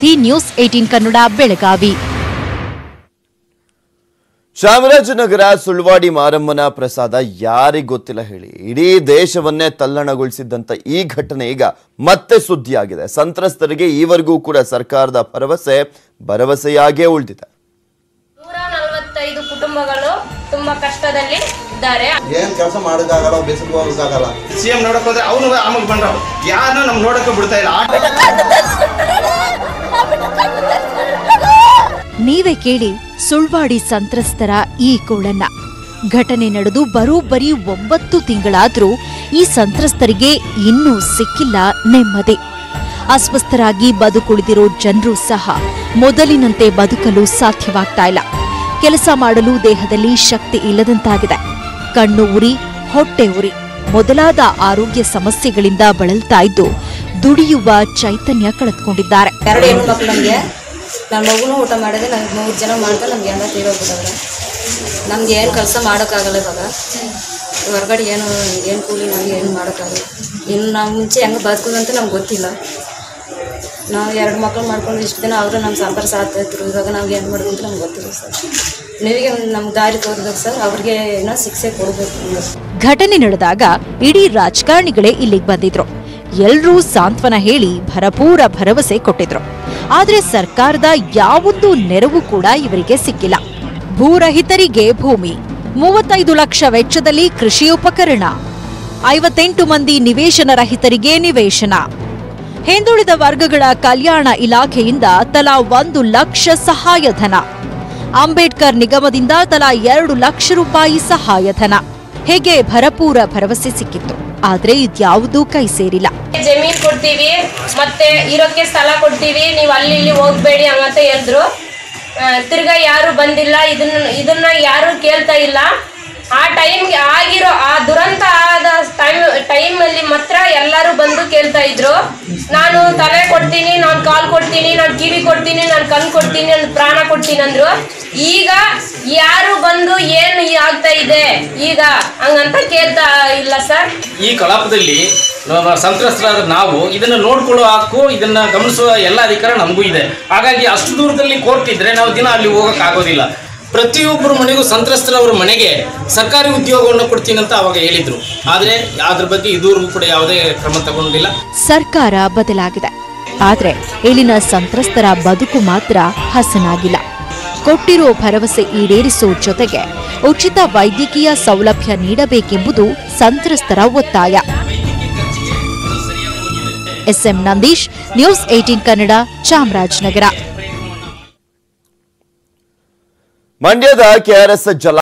T news eighteen Kannada Belagavi. Chamarajanagar Sulwadi ಮಾರಮ್ಮನ ಪ್ರಸಾದ ಯಾರಿಗ್ ಗೊತ್ತಿಲ್ಲ ಹೇಳಿ. ಇಡೀ ದೇಶವನ್ನೇ ತಲ್ಲಣಗೊಳಿಸಿದ್ದಂಥ ಈ ಘಟನೆ ಈಗ ಮತ್ತೆ ಸುದ್ದಿಯಾಗಿದೆ. ಸಂತ್ರಸ್ತರಿಗೆ ಈವರೆಗೂ ಕೂಡ ಸರ್ಕಾರದ ಭರವಸೆ ಭರವಸೆಯಾಗೇ ಉಳಿದಿದೆ. ನೂರ ನಲವತ್ತೈದು ಕುಟುಂಬಗಳು ತುಂಬಾ ಕಷ್ಟದಲ್ಲಿ ಇದ್ದಾರೆ. ಏನ್ ಕೆಲಸ ಮಾಡೋದಾಗಲ್ಲ ಬೇಸಿಗೆ ಹೋಗೋಕ್ಕಾಗಲ್ಲ ಸಿಎಂ ನೋಡಕ್ ಹೋದ್ರೆ ಅವನು ಆಮೇಲೆ ಬಂದ್ರು. ಯಾರು ನಮ್ಗೆ ನೋಡಕ್ಕೆ ಬಿಡ್ತಾ ಇಲ್ಲ. ಕೇಳಿ ಸುಳ್ವಾಡಿ ಸಂತ್ರಸ್ತರ ಈ ಗೋಳನ್ನ ಘಟನೆ ನಡೆದು ಬರೋಬ್ಬರಿ ಒಂಬತ್ತು ತಿಂಗಳಾದರೂ ಈ ಸಂತ್ರಸ್ತರಿಗೆ ಇನ್ನೂ ಸಿಕ್ಕಿಲ್ಲ ನೆಮ್ಮದಿ. ಅಸ್ವಸ್ಥರಾಗಿ ಬದುಕುಳಿದಿರೋ ಜನರು ಸಹ ಮೊದಲಿನಂತೆ ಬದುಕಲು ಸಾಧ್ಯವಾಗ್ತಾ ಇಲ್ಲ. ಕೆಲಸ ಮಾಡಲು ದೇಹದಲ್ಲಿ ಶಕ್ತಿ ಇಲ್ಲದಂತಾಗಿದೆ. ಕಣ್ಣು ಉರಿ, ಹೊಟ್ಟೆ ಉರಿ, ಮೊದಲಾದ ಆರೋಗ್ಯ ಸಮಸ್ಯೆಗಳಿಂದ ಬಳಲ್ತಾ ಇದ್ದು ದುಡಿಯುವ ಚೈತನ್ಯ ಕಳೆದುಕೊಂಡಿದ್ದಾರೆ. ನನ್ನ ಮಗುನೂ ಊಟ ಮಾಡಿದೆ ನನಗೆ ಮೂರು ಜನ ಮಾಡ್ತಾ ನಮ್ಗೆ ಎಲ್ಲ ತೀರೋಗ್ಬಿಟ್ಟವ್ರೆ ನಮ್ಗೆ ಏನು ಕೆಲಸ ಮಾಡೋಕ್ಕಾಗಲ್ಲ ಇವಾಗ. ಹೊರಗಡೆ ಏನು ಏನು ಕೂಲಿ ನಮಗೆ ಏನು ಮಾಡೋಕ್ಕಾಗಲ್ಲ. ಇನ್ನು ನಾವು ಮುಂಚೆ ಹೆಂಗೆ ಬದುಕೋದಂತ ನಮ್ಗೆ ಗೊತ್ತಿಲ್ಲ. ನಾವು ಎರಡು ಮಕ್ಕಳು ಮಾಡ್ಕೊಂಡು ಇಷ್ಟು ದಿನ ಅವರು ನಮ್ಮ ಸಾಧ್ಯ ಇದ್ರು ಇವಾಗ ನಾವು ಏನು ಮಾಡೋದು ಅಂತ ನಮ್ಗೆ ಗೊತ್ತಿಲ್ಲ ಸರ್. ನೀವೇ ನಮ್ಮ ದಾರಿ ತೋರ್ಬೇಕು ಸರ್, ಅವ್ರಿಗೆ ಏನೋ ಶಿಕ್ಷೆ ಕೊಡಬೇಕು ಘಟನೆ ನಡೆದಾಗ ಇಡೀ ರಾಜಕಾರಣಿಗಳೇ ಇಲ್ಲಿಗೆ ಬಂದಿದ್ರು. ಎಲ್ಲರೂ ಸಾಂತ್ವನ ಹೇಳಿ ಭರಪೂರ ಭರವಸೆ ಕೊಟ್ಟಿದ್ರು. ಆದ್ರೆ ಸರ್ಕಾರದ ಯಾವೊಂದು ನೆರವು ಕೂಡ ಇವರಿಗೆ ಸಿಕ್ಕಿಲ್ಲ. ಭೂರಹಿತರಿಗೆ ಭೂಮಿ, ಮೂವತ್ತೈದು ಲಕ್ಷ ವೆಚ್ಚದಲ್ಲಿ ಕೃಷಿ ಉಪಕರಣ, ಐವತ್ತೆಂಟು ಮಂದಿ ನಿವೇಶನ ರಹಿತರಿಗೆ ನಿವೇಶನ. ಹಿಂದುಳಿದ ವರ್ಗಗಳ ಕಲ್ಯಾಣ ಇಲಾಖೆಯಿಂದ ತಲಾ ಒಂದು ಲಕ್ಷ ಸಹಾಯಧನ. ಅಂಬೇಡ್ಕರ್ ನಿಗಮದಿಂದ ತಲಾ ಎರಡು ಲಕ್ಷ ರೂಪಾಯಿ ಸಹಾಯಧನ. ಹೇಗೆ ಭರಪೂರ ಭರವಸೆ ಸಿಕ್ಕಿತ್ತು. ಆದ್ರೆ ಇದ್ಯಾವುದೂ ಕೈ ಸೇರಿಲ್ಲ. ಜಮೀನ್ ಕೊಡ್ತೀವಿ, ಮತ್ತೆ ಇರೋಕ್ಕೆ ಸ್ಥಳ ಕೊಡ್ತೀವಿ, ನೀವು ಅಲ್ಲಿ ಇಲ್ಲಿ ಹೋಗ್ಬೇಡಿ ಹಂಗಂತ ಹೇಳಿದ್ರು. ತಿರ್ಗಾ ಯಾರು ಬಂದಿಲ್ಲ, ಇದನ್ನ ಇದನ್ನ ಯಾರು ಕೇಳ್ತಾ ಇಲ್ಲ. ಆ ಟೈಮ್ಗೆ ಆಗಿರೋ, ಆ ದುರಂತ ಆದ ಟೈಮ್ ಟೈಮಲ್ಲಿ ಮಾತ್ರ ಎಲ್ಲರೂ ಬಂದು ಕೇಳ್ತಾ ಇದ್ರು. ನಾನು ತಲೆ ಕೊಡ್ತೀನಿ, ನಾನು ಕಾಲ್ ಕೊಡ್ತೀನಿ, ನಾನು ಕಿವಿ ಕೊಡ್ತೀನಿ, ನಾನು ಕಣ್ ಕೊಡ್ತೀನಿ, ನಾನು ಪ್ರಾಣ ಕೊಡ್ತೀನಿ ಅಂದ್ರು, ಈಗ ಯಾರು ಬಂದು ಏನು ಆಗ್ತಾ ಇದೆ? ಈಗ ಹಂಗಂತ ಕೇಳ್ತಾ ಇಲ್ಲ ಸರ್. ಈ ಕಲಾಪದಲ್ಲಿ ಸಂತ್ರಸ್ತರಾದ ನಾವು ಇದನ್ನ ನೋಡ್ಕೊಳ್ಳೋ ಹಕ್ಕು, ಇದನ್ನ ಗಮನಿಸುವ ಎಲ್ಲ ಅಧಿಕಾರ ನಮಗೂ ಇದೆ. ಹಾಗಾಗಿ ಅಷ್ಟು ದೂರದಲ್ಲಿ ಕೋರ್ಟ್ ಇದ್ರೆ ನಾವು ದಿನ ಅಲ್ಲಿ ಹೋಗಕ್ ಆಗೋದಿಲ್ಲ. ಪ್ರತಿಯೊಬ್ಬರ ಮನೆಗೂ ಸಂತ್ರಸ್ತರವ್ರ ಮನೆಗೆ ಸರ್ಕಾರಿ ಉದ್ಯೋಗವನ್ನು ಕೊಡ್ತೀನಿ ಅಂತ ಅವಾಗ ಹೇಳಿದ್ರು. ಆದ್ರೆ ಅದ್ರ ಬಗ್ಗೆ ಇದುವರೆಗೂ ಕೂಡ ಯಾವುದೇ ಕ್ರಮ ತಗೊಂಡಿಲ್ಲ. ಸರ್ಕಾರ ಬದಲಾಗಿದೆ. ಆದ್ರೆ ಇಲ್ಲಿನ ಸಂತ್ರಸ್ತರ ಬದುಕು ಮಾತ್ರ ಹಸನಾಗಿಲ್ಲ. ಕೊಟ್ಟಿರೋ ಭರವಸೆ ಈಡೇರಿಸುವ ಜೊತೆಗೆ ಉಚಿತ ವೈದ್ಯಕೀಯ ಸೌಲಭ್ಯ ನೀಡಬೇಕೆಂಬುದು ಸಂತ್ರಸ್ತರ ಒತ್ತಾಯ. S M Nandish, news eighteen Kannada, Chamarajanagar. ಮಂಡ್ಯದ ಕೆಆರ್ಎಸ್ ಜಲ